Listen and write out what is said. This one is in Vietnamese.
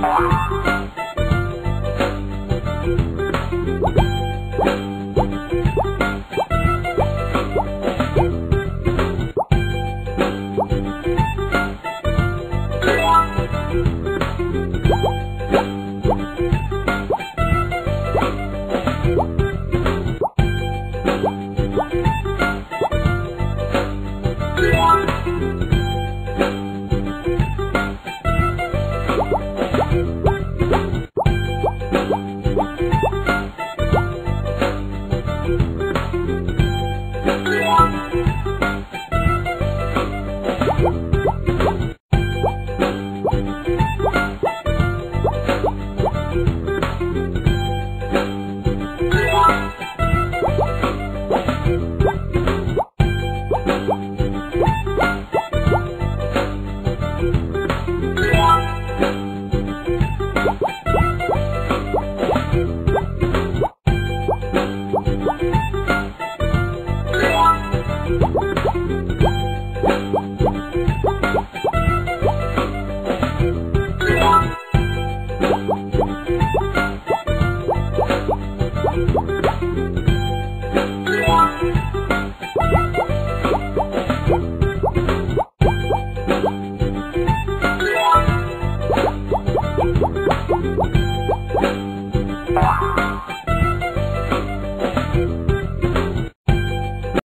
Thank you. What?